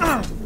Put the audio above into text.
Uh.